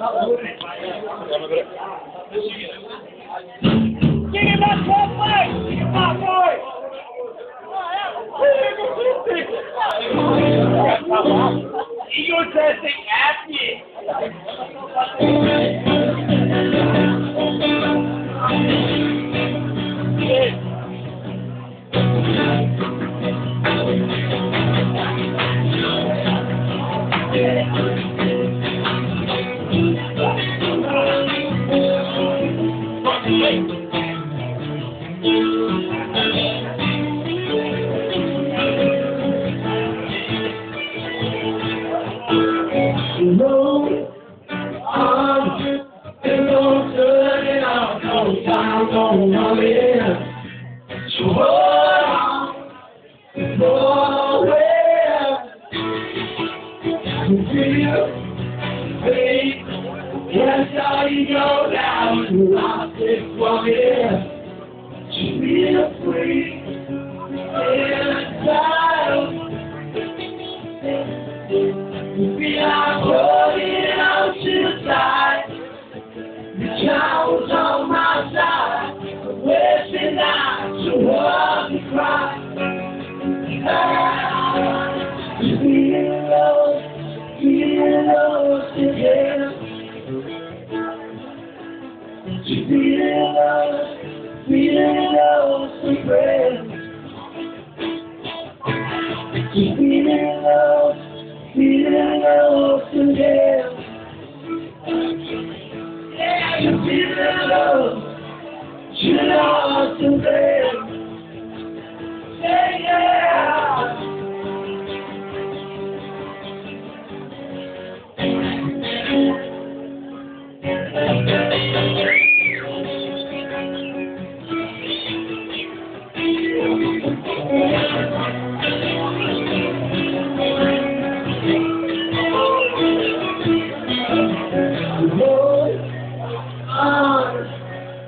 Give me that top leg! Give me that boy! Egotistic athlete! Go down, you lost it from here. To be free feeling lost again. Feeling lost. Again. Yeah, you're feeling lost. You're lost again.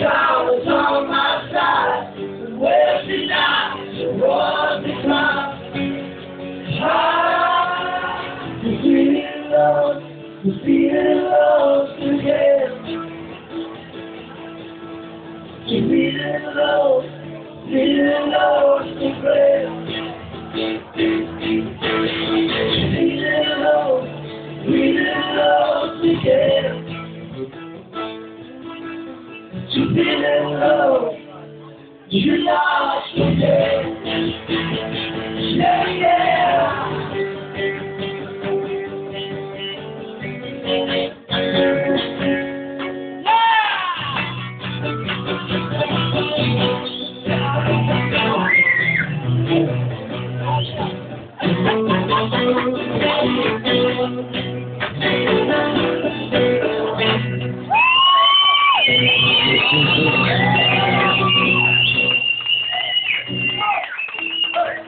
child is on my side. Where she not towards the cloud. Ah, you feeling lost, you feeling lost again. You feeling lost, feeling lost again. You lost again. Yeah, yeah.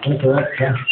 Thank you.